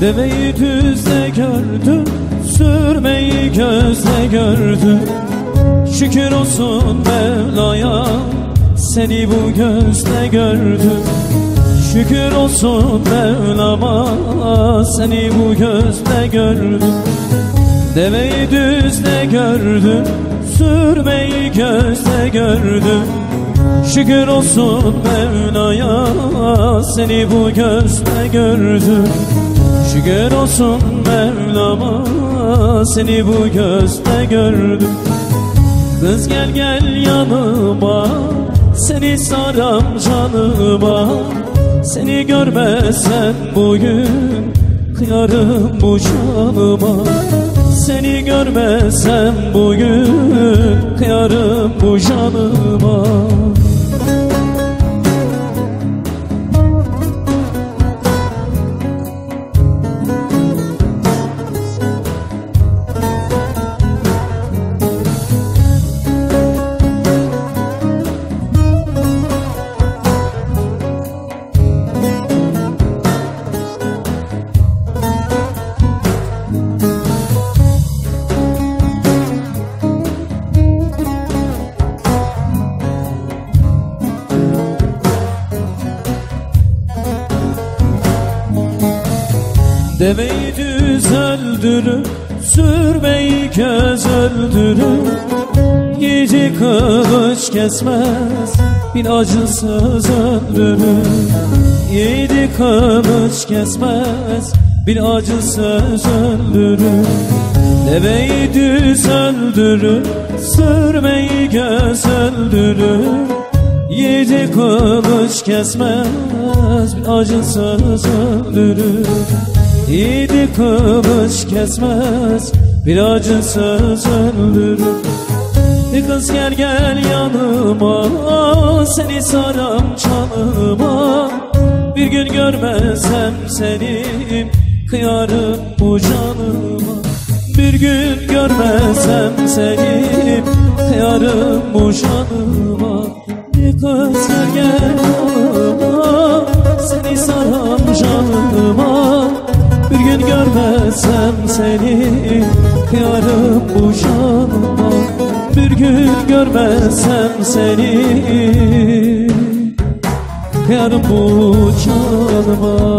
Deveyi düzde gördüm, sürmeyi gözle gördüm. Şükür olsun Mevla'ya, seni bu gözle gördüm. Şükür olsun Mevlam'a, seni bu gözle gördüm. Deveyi düzde gördüm, sürmeyi gözle gördüm. Şükür olsun Mevla'ya Seni bu gözle gördüm. Şükür olsun Mevlam'a Seni bu gözle gördüm. Kız gel gel yanıma Seni saram canıma. Seni görmezsem bugün Kıyarım bu canıma Seni görmezsem bugün Kıyarım bu canıma Deveyi düz öldürür Sürmeyi köz öldürür Yiğidi kılıç kesmez Bin acı söz öldürür Yiğidi kılıç kesmez Bir acı söz öldürür Deveyi düz öldürür Sürmeyi göz öldürür Yiğidi kılıç kesmez Bir acı söz öldürür Yiğidi kılıç kesmez Bir acı söz öldürür Bir kız gel gel yanıma Seni saram canıma Bir gün görmezsem seni Kıyarım bu canıma. Bir gün görmezsem seni Kıyarım bu canıma. Bir kız gel gel yanıma Seni saram canıma gün görmezsem seni Kıyarım bu canıma Bir gün görmezsem seni Kıyarım bu canıma